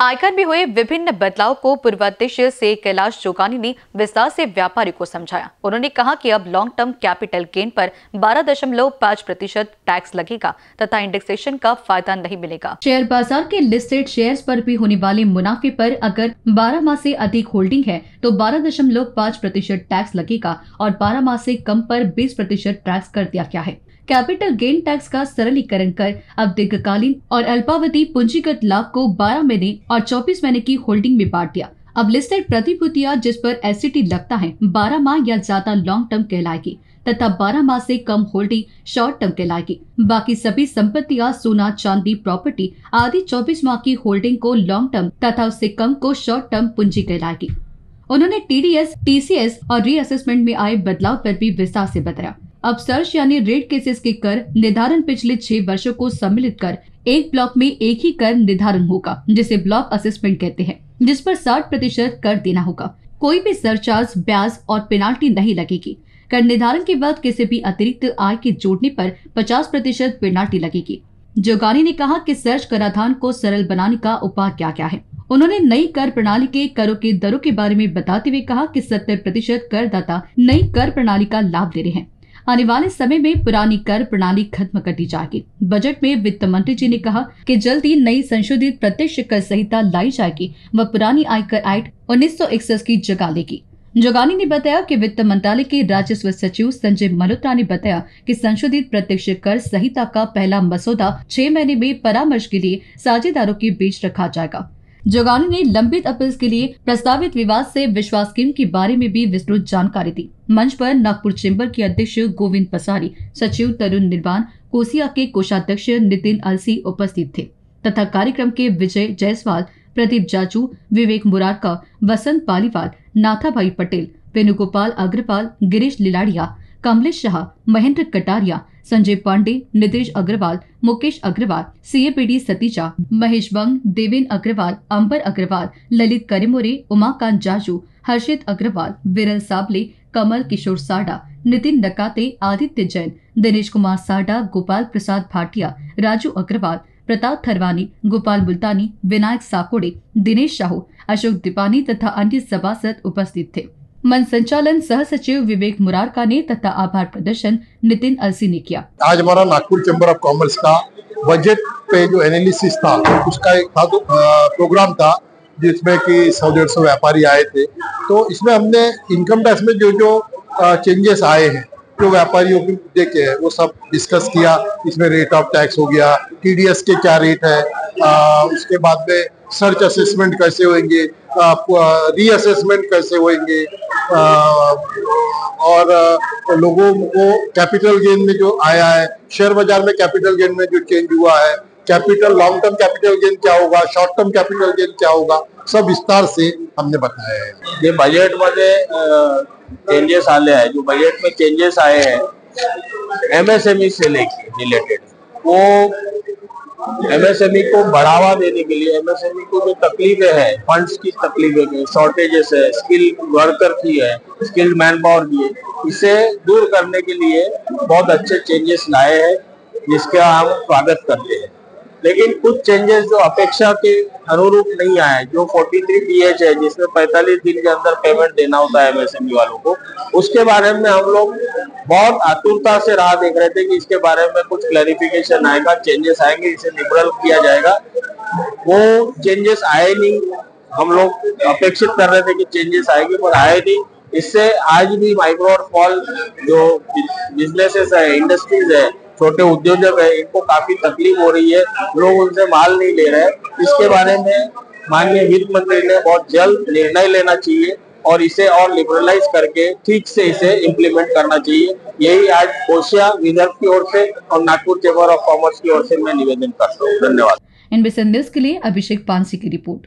आयकर में हुए विभिन्न बदलाव को पूर्वाध्यक्ष से कैलाश जोगानी ने विस्तार से व्यापारी को समझाया। उन्होंने कहा कि अब लॉन्ग टर्म कैपिटल गेन पर बारह दशमलव पाँच प्रतिशत टैक्स लगेगा तथा इंडेक्सेशन का फ़ायदा नहीं मिलेगा। शेयर बाज़ार के लिस्टेड शेयर्स पर भी होने वाले मुनाफे पर अगर 12 माह से अधिक होल्डिंग है तो बारह दशमलव पाँच प्रतिशत टैक्स लगेगा और बारह माह से कम पर बीस प्रतिशत टैक्स कर दिया गया है। कैपिटल गेन टैक्स का सरलीकरण कर अब दीर्घकालीन और अल्पावधि पूंजीगत लाभ को 12 महीने और 24 महीने की होल्डिंग में बांट दिया। अब लिस्टेड प्रतिभूतियाँ जिस पर एस लगता है 12 माह या ज़्यादा लॉन्ग टर्म कहलाएगी, तथा 12 माह से कम होल्डिंग शॉर्ट टर्म कहलाएगी। बाकी सभी संपत्तियाँ, सोना, चांदी प्रॉपर्टी आदि 24 माह की होल्डिंग को लॉन्ग टर्म तथा उससे कम को शॉर्ट टर्म पूंजी कहलाएगी। उन्होंने टीडीएस टीसीएस और रीअसेसमेंट में आए बदलाव पर भी विस्तार से बताया। अब सर्च यानी रेड केसेस के कर निर्धारण पिछले छह वर्षों को सम्मिलित कर, एक ब्लॉक में एक ही कर निर्धारण होगा, जिसे ब्लॉक असेसमेंट कहते हैं, जिस पर 60 प्रतिशत कर देना होगा। कोई भी सरचार्ज ब्याज और पेनाल्टी नहीं लगेगी। कर निर्धारण के बाद किसी भी अतिरिक्त आय के जोड़ने पर 50 प्रतिशत पेनाल्टी लगेगी। जोगानी ने कहा कि सर्च कराधान को सरल बनाने का उपाय क्या क्या है। उन्होंने नई कर प्रणाली के करों के दरों के बारे में बताते हुए कहा कि 70 प्रतिशत करदाता नई कर प्रणाली का लाभ दे रहे हैं। आने वाले समय में पुरानी कर प्रणाली खत्म कर दी जाएगी। बजट में वित्त मंत्री जी ने कहा कि जल्द ही नई संशोधित प्रत्यक्ष कर संहिता लाई जाएगी व पुरानी आयकर एक्ट उन्नीस सौ इकसठ की जगह लेगी। जोगानी ने बताया कि वित्त मंत्रालय के राजस्व सचिव संजय मल्होत्रा ने बताया कि संशोधित प्रत्यक्ष कर संहिता का पहला मसौदा छह महीने में परामर्श के लिए साझेदारों के बीच रखा जाएगा। जोगानी ने लंबित अपील के लिए प्रस्तावित विवाद से विश्वास स्कीम के बारे में भी विस्तृत जानकारी दी। मंच पर नागपुर चेंबर के अध्यक्ष गोविंद पसारी, सचिव तरुण निर्वाण, कोसिया के कोषाध्यक्ष नितिन अलसी उपस्थित थे। तथा कार्यक्रम के विजय जायसवाल, प्रदीप जाचू विवेक मुरारका, वसंत पालीवाल नाथा भाई पटेल, वेणुगोपाल अग्रपाल गिरीश लिलाड़िया, कमलेश शाह, महेंद्र कटारिया संजय पांडे, नितेश अग्रवाल, मुकेश अग्रवाल सीएपीडी सतीजा, महेश बंग, देवेन अग्रवाल, अंबर अग्रवाल, ललित करिमोरे, उमाकांत जाजू, हर्षित अग्रवाल, विरल साबले, कमल किशोर साडा, नितिन नकाते, आदित्य जैन, दिनेश कुमार साडा, गोपाल प्रसाद भाटिया, राजू अग्रवाल, प्रताप थरवानी, गोपाल मुल्तानी, विनायक साकोड़े, दिनेश साहू अशोक दीपानी तथा अन्य सभासद उपस्थित थे। मन संचालन सह सचिव विवेक मुरारका ने तथा आभार प्रदर्शन नितिन अलसी ने किया। आज हमारा नागपुर चैम्बर ऑफ़ कॉमर्स का बजट पे जो एनालिसिस था उसका एक था तो प्रोग्राम था जिसमें कि सौ डेढ़ सौ व्यापारी आए थे। तो इसमें हमने इनकम टैक्स में जो जो चेंजेस आए हैं जो व्यापारियों के मुद्दे के है वो सब डिस्कस किया। इसमें रेट ऑफ़ टैक्स हो गया टीडीएस के क्या रेट है आ, उसके बाद में सर्च असेसमेंट कैसे होंगे रीअसेसमेंट कैसे होंगे और लोगों को कैपिटल गेन में जो आया है शेयर बाज़ार में कैपिटल गेन में जो चेंज हुआ है capital long term capital gain क्या होगा शॉर्ट टर्म कैपिटल गेन क्या होगा, सब विस्तार से हमने बताया है। ये बजट मध्ये चेंजेस आले हैं, जो बजट में चेंजेस आए हैं एमएसएमई से लेके रिलेटेड वो एमएसएमई को बढ़ावा देने के लिए एमएसएमई को जो तकलीफें हैं फंड्स की तकलीफें शॉर्टेजेस है स्किल वर्कर की है स्किल्ड मैन पावर की है, इसे दूर करने के लिए बहुत अच्छे चेंजेस लाए हैं, जिसका हम स्वागत करते हैं। लेकिन कुछ चेंजेस जो अपेक्षा के अनुरूप नहीं आए जो 43 डीएच है, जिसमें 45 दिन के अंदर पेमेंट देना होता है एमएसएमई वालों को, उसके बारे में हम लोग बहुत आतुरता से राह देख रहे थे कि इसके बारे में कुछ क्लैरिफिकेशन आएगा चेंजेस आएँगे, इसे लिबरल किया जाएगा। वो चेंजेस आए नहीं। हम लोग अपेक्षित कर रहे थे कि चेंजेस आएँगे, पर आए नहीं। इससे आज भी माइक्रो और स्मॉल जो बिजनेसेस है इंडस्ट्रीज़ है, छोटे उद्योजक है, इनको काफ़ी तकलीफ़ हो रही है। लोग उनसे माल नहीं ले रहे। इसके बारे में माननीय वित्त मंत्री ने बहुत जल्द निर्णय लेना चाहिए। और इसे और लिबरलाइज करके ठीक से इसे इम्प्लीमेंट करना चाहिए। यही आज कोशिया विदर्भ की ओर से और नागपुर चेम्बर ऑफ़ कॉमर्स की ओर से मैं निवेदन करता हूँ। धन्यवाद। इन न्यूज़ के लिए अभिषेक पानसी की रिपोर्ट।